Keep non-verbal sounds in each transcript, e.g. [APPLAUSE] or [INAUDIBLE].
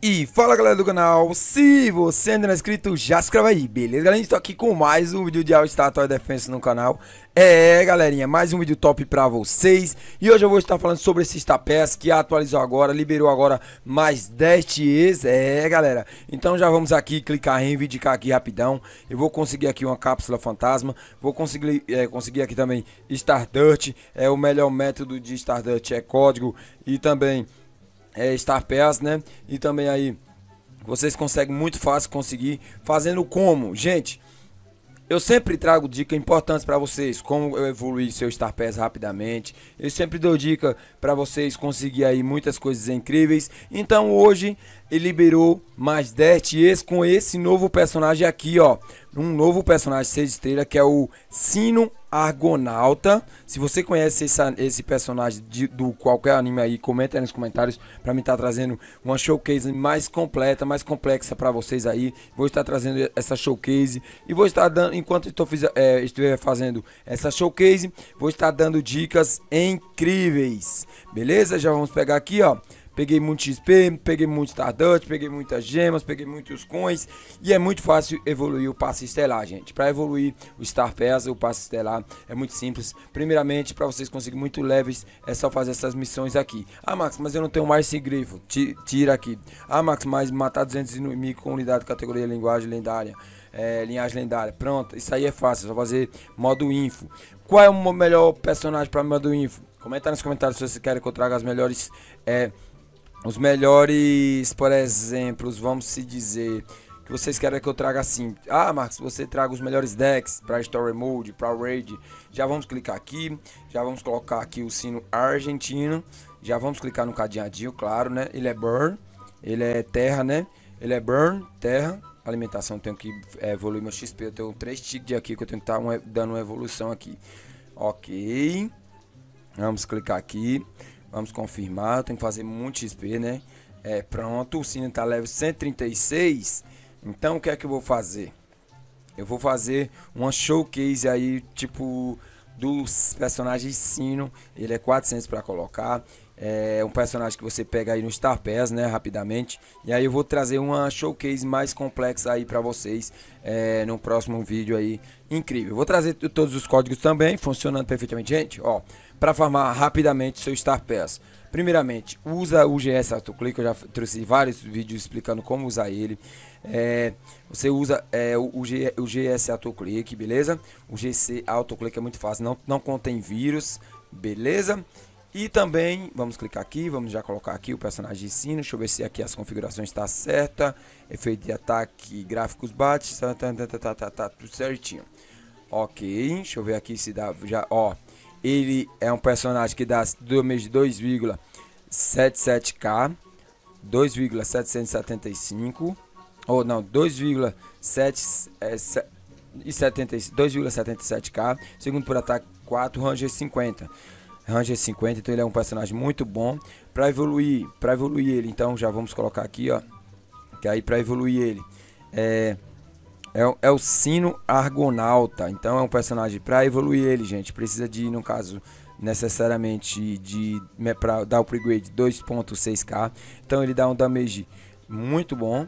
E fala galera do canal, se você ainda não é inscrito, já se inscreve aí, beleza? Galera? Estou aqui com mais um vídeo de All Star Toy Defense no canal. É galerinha, mais um vídeo top pra vocês. E hoje eu vou estar falando sobre esse Stapes que atualizou agora, liberou agora mais 10 TEs É galera, então já vamos aqui clicar em reivindicar aqui rapidão. Eu vou conseguir aqui uma cápsula fantasma Vou conseguir, é, conseguir aqui também Stardust É o melhor método de Stardust, é código e também é, Star Pass, né? E também aí vocês conseguem muito fácil conseguir fazendo como, gente. Eu sempre trago dicas importantes para vocês, como evoluir seu Star Pass rapidamente. Eu sempre dou dica para vocês conseguir aí muitas coisas incríveis. Então hoje ele liberou mais 10 TEs com esse novo personagem aqui, ó. Um novo personagem 6 estrelas que é o Sino Argonauta. Se você conhece esse, esse personagem de, do qualquer anime aí, comenta aí nos comentários para mim estar tá trazendo uma showcase mais completa, mais complexa para vocês aí. Vou estar trazendo essa showcase e vou estar dando, enquanto estou é, estiver fazendo essa showcase, vou estar dando dicas incríveis. Beleza? Já vamos pegar aqui, ó. Peguei muito XP, peguei muito Stardust, peguei muitas gemas, peguei muitos coins. E é muito fácil evoluir o passe estelar, gente. Para evoluir o Star Pass, o passe estelar, é muito simples. Primeiramente, para vocês conseguirem muito leves, é só fazer essas missões aqui. Ah, Max, mas eu não tenho mais esse grifo. Tira aqui. Ah, Max, mas matar 200 inimigos com unidade categoria linguagem lendária. É, linhagem lendária. Pronto, isso aí é fácil, é só fazer modo info. Qual é o melhor personagem para modo info? Comenta nos comentários se vocês querem que eu traga as melhores é, os melhores, por exemplo, vamos se dizer que vocês querem que eu traga assim. Ah, Marcos, você traga os melhores decks para Story Mode, para Raid. Já vamos clicar aqui, já vamos colocar aqui o sino argentino. Já vamos clicar no cadeadinho, claro, né? Ele é burn, ele é terra, né? Ele é burn, terra, alimentação, tenho que é, evoluir meu XP. Eu tenho três ticks aqui que eu tenho que estar tá dando uma evolução aqui. Ok. Vamos clicar aqui. Vamos confirmar, tenho que fazer muito XP, né? É, pronto, o sino tá level 136. Então o que é que eu vou fazer? Eu vou fazer uma showcase aí, tipo, dos personagens sino. Ele é 400 para colocar. É um personagem que você pega aí no Star Pass, né, rapidamente. E aí eu vou trazer uma showcase mais complexa aí para vocês é, no próximo vídeo aí. Incrível. Vou trazer todos os códigos também, funcionando perfeitamente. Gente, ó, para farmar rapidamente seu Star Pass. Primeiramente, usa o GS AutoClick, eu já trouxe vários vídeos explicando como usar ele. É, você usa é, o, G, o GS AutoClick, beleza? O GC AutoClick é muito fácil, não, não contém vírus, beleza? E também, vamos clicar aqui, vamos já colocar aqui o personagem de sino, deixa eu ver se aqui as configurações está certa. Efeito de ataque, gráficos bate, tá, tá, tá, tá, tá, tá tudo certinho. Ok, deixa eu ver aqui se dá, já, ó, ele é um personagem que dá mês de 2,77k, 2,775 ou não, 2,77k, segundo por ataque 4, Ranger 50. Ranger 50, então ele é um personagem muito bom para evoluir, para evoluir ele. Então já vamos colocar aqui, ó, que aí para evoluir ele é é, é, o Sino Argonauta. Então é um personagem para evoluir ele, gente. Precisa de, no caso, necessariamente de para dar o upgrade 2.6k. Então ele dá um damage muito bom.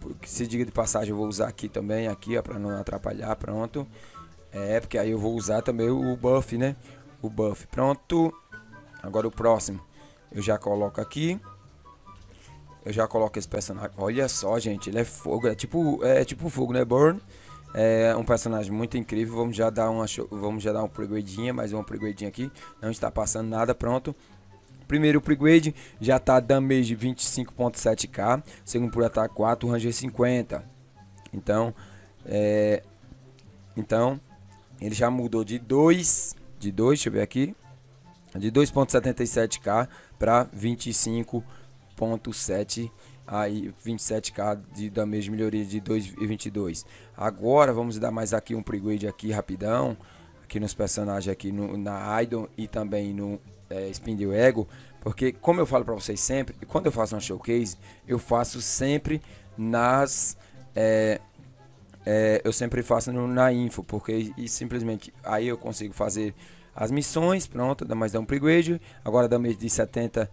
Porque se diga de passagem, eu vou usar aqui também, aqui, para não atrapalhar, pronto. É, porque aí eu vou usar também o buff, né? O buff, pronto. Agora o próximo, eu já coloco aqui. Eu já coloco esse personagem. Olha só, gente, ele é fogo. É tipo, é tipo fogo, né? Burn. É um personagem muito incrível. Vamos já dar uma vamos já dar um upgradezinha, mais uma upgradezinha aqui. Não está passando nada, pronto. Primeiro upgrade já tá damage 25.7k, segundo por ataque 4, ranger 50. Então, é então ele já mudou de 2, de 2, deixa eu ver aqui, de 2.77k para 25 1.7 aí 27k de damage melhoria de 2,22 agora vamos dar mais aqui um upgrade aqui rapidão aqui nos personagens aqui no, na Idol e também no é, Spindle Ego porque como eu falo para vocês sempre quando eu faço uma showcase eu faço sempre nas é, é, eu sempre faço no, na info porque e simplesmente aí eu consigo fazer as missões pronto dá mais um upgrade agora damage de 70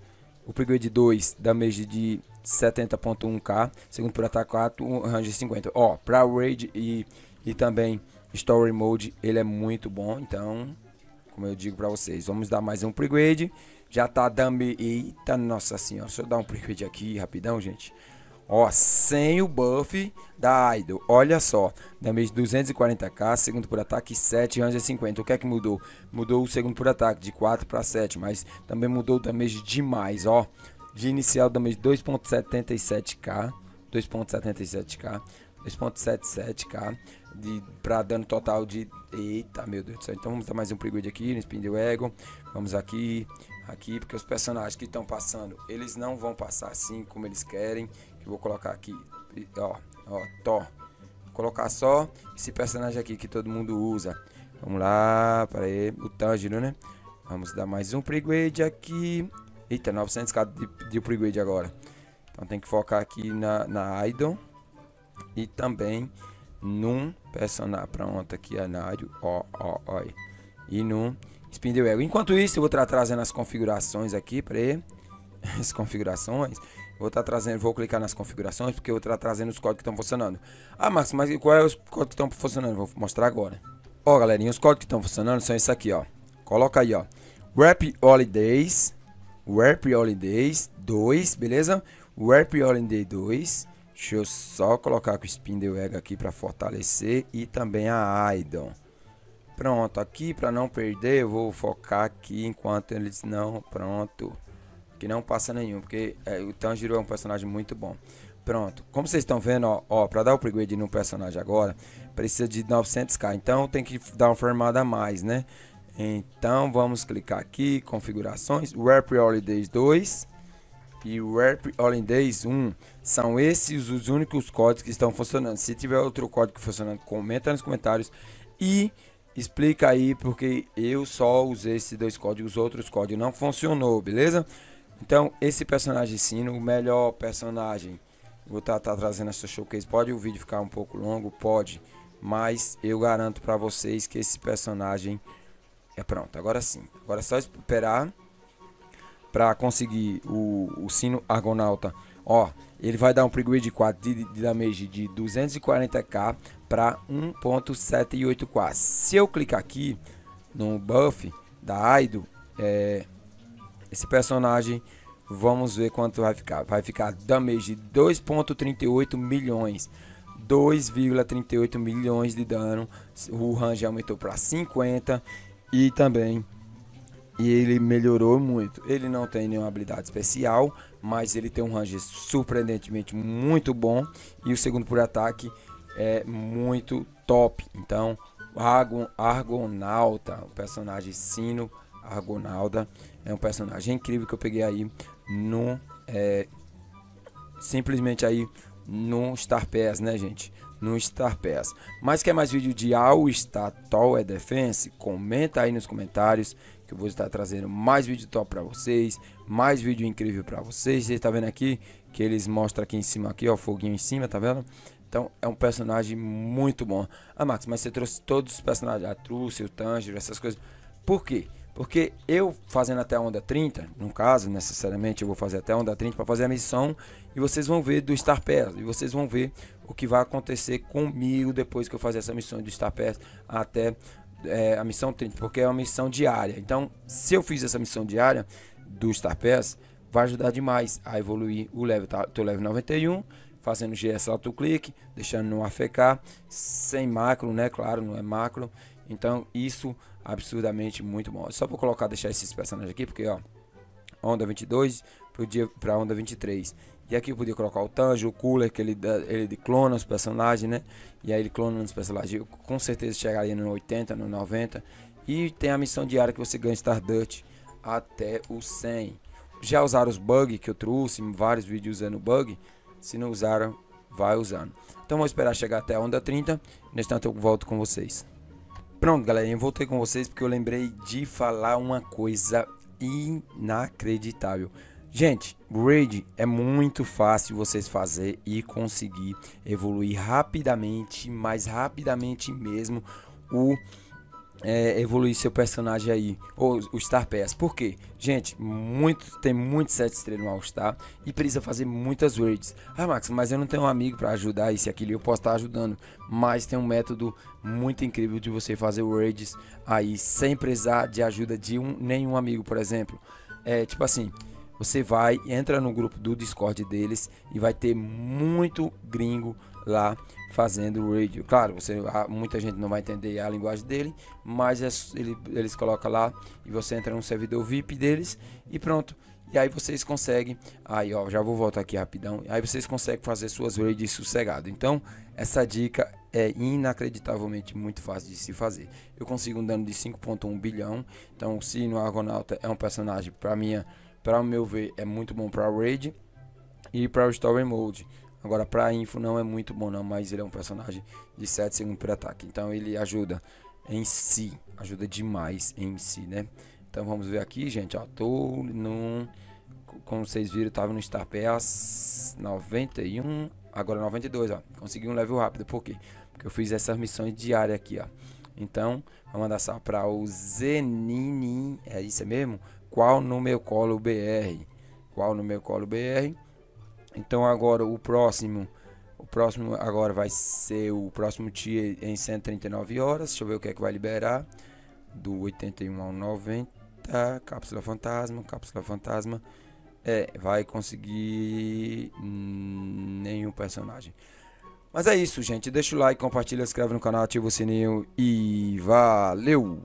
upgrade 2 damage de 70.1k, segundo por ataque 4, range 50. Ó, para raid e, e também story mode, ele é muito bom, então, como eu digo para vocês, vamos dar mais um upgrade. Já tá dando, eita, nossa senhora, deixa eu dar um upgrade aqui rapidão, gente. Ó, sem o buff da Idol. Olha só. Damage 240k, segundo por ataque 7, range 50. O que é que mudou? Mudou o segundo por ataque de 4 para 7, mas também mudou o damage demais, ó. De inicial damage 2.77k, 2.77k, 2.77k de para dano total de eita, meu Deus do céu. Então vamos dar mais um upgrade aqui no Spin the Ego. Vamos aqui, aqui, porque os personagens que estão passando, eles não vão passar assim como eles querem vou colocar aqui, ó, ó. Vou colocar só esse personagem aqui que todo mundo usa. Vamos lá, para aí, o Tanjiro, né? Vamos dar mais um upgrade aqui. Eita, 900k de, de agora. Então tem que focar aqui na, na Idol. E também num personagem. Pronto, aqui a Nário. Ó, ó, ó. E num Spindle Ego. Enquanto isso, eu vou estar trazendo as configurações aqui para [LAUGHS] As configurações. Vou estar trazendo, vou clicar nas configurações porque eu vou estar trazendo os códigos que estão funcionando. Ah, Max, mas qual é os códigos que estão funcionando? Vou mostrar agora. Ó, galerinha, os códigos que estão funcionando são esses aqui, ó. Coloca aí, ó. Wrap Holidays, Wrap Holidays 2, beleza? Wrap Holiday 2. Deixa eu só colocar com o Spindle Egg aqui para fortalecer e também a Idol. Pronto, aqui para não perder, eu vou focar aqui enquanto eles não, pronto que não passa nenhum, porque é, o Tanjiro é um personagem muito bom. Pronto, como vocês estão vendo, ó, ó para dar o upgrade no personagem agora, precisa de 900k, então tem que dar uma formada a mais, né? Então vamos clicar aqui, configurações, Warp Holidays 2 e Warp Holidays 1. São esses os únicos códigos que estão funcionando. Se tiver outro código funcionando, comenta nos comentários e explica aí porque eu só usei esses dois códigos, outros códigos não funcionou, beleza? Então, esse personagem sim, o melhor personagem. Vou estar tá, tá trazendo essa showcase. Pode o vídeo ficar um pouco longo? Pode. Mas eu garanto para vocês que esse personagem é pronto. Agora sim. Agora é só esperar para conseguir o, o sino Argonauta. Ó, ele vai dar um upgrade de 4 de, de damage de 240k para 1.78k. Se eu clicar aqui no buff da Aido, é, esse personagem, vamos ver quanto vai ficar. Vai ficar damage de 2.38 milhões. 2,38 milhões de dano. O range aumentou para 50 e também e ele melhorou muito. Ele não tem nenhuma habilidade especial, mas ele tem um range surpreendentemente muito bom e o segundo por ataque é muito top. Então, Argon, Argonauta, o personagem Sino Argonauta é um personagem incrível que eu peguei aí no. É, simplesmente aí no Star Pass, né, gente? No Star Pass. Mas quer mais vídeo de All Star Tower Defense? Comenta aí nos comentários que eu vou estar trazendo mais vídeo top para vocês, mais vídeo incrível para vocês. Você está vendo aqui que eles mostram aqui em cima aqui, ó, foguinho em cima, tá vendo? Então é um personagem muito bom. Ah, Max, mas você trouxe todos os personagens, a Truce, o Tanjiro, essas coisas. Por quê? Porque eu fazendo até a onda 30, no caso, necessariamente eu vou fazer até a onda 30 para fazer a missão e vocês vão ver do Star Pass e vocês vão ver o que vai acontecer comigo depois que eu fazer essa missão do Star Pass até é, a missão 30, porque é uma missão diária. Então, se eu fiz essa missão diária do Star Pass, vai ajudar demais a evoluir o level. Tá? Tô level 91, fazendo GS auto-clique, deixando no AFK, sem macro, né? Claro, não é macro. Então, isso absurdamente muito bom. Só vou colocar, deixar esses personagens aqui, porque ó, onda 22 para onda 23. E aqui podia colocar o Tanjo, o Cooler, que ele, ele clona os personagens, né? E aí ele clona os personagens. Com certeza chegaria no 80, no 90. E tem a missão diária que você ganha Stardust até o 100. Já usaram os bugs que eu trouxe, vários vídeos usando bug. Se não usaram, vai usando. Então vou esperar chegar até a onda 30. Nesse tanto eu volto com vocês. Pronto, galera, eu voltei com vocês porque eu lembrei de falar uma coisa inacreditável. Gente, Raid é muito fácil vocês fazer e conseguir evoluir rapidamente, mais rapidamente mesmo, o é, evoluir seu personagem aí, ou o Star Pass. Por quê? Gente, muito, tem muito 7 estrelas no All-Star e precisa fazer muitas raids. Ah, Max, mas eu não tenho um amigo para ajudar isso e aquilo, eu posso estar ajudando. Mas tem um método muito incrível de você fazer raids aí sem precisar de ajuda de um, nenhum amigo, por exemplo. É tipo assim, você vai, entra no grupo do Discord deles e vai ter muito gringo lá fazendo radio. Claro, você, muita gente não vai entender a linguagem dele, mas é, ele, eles colocam lá e você entra no servidor VIP deles e pronto. E aí vocês conseguem, aí ó, já vou voltar aqui rapidão. Aí vocês conseguem fazer suas raids sossegado. Então, essa dica é inacreditavelmente muito fácil de se fazer. Eu consigo um dano de 5.1 bilhão. Então, se no Argonauta é um personagem para minha, para o meu ver, é muito bom para raid e para o story mode. Agora, pra info não é muito bom não, mas ele é um personagem de 7 segundos por ataque. Então ele ajuda em si, ajuda demais em si, né? Então vamos ver aqui, gente, ó, tô no... Como vocês viram, tava no Star Pass 91, agora 92, ó. Consegui um level rápido, por quê? Porque eu fiz essas missões diárias aqui, ó. Então, vamos mandar só para o Zeninin, é isso mesmo? Qual no meu colo BR? Qual no meu colo BR? Então agora o próximo, o próximo agora vai ser o próximo dia em 139 horas. Deixa eu ver o que é que vai liberar. Do 81 ao 90, cápsula fantasma, cápsula fantasma. É, vai conseguir nenhum personagem. Mas é isso, gente. Deixa o like, compartilha, inscreve no canal, ativa o sininho e valeu!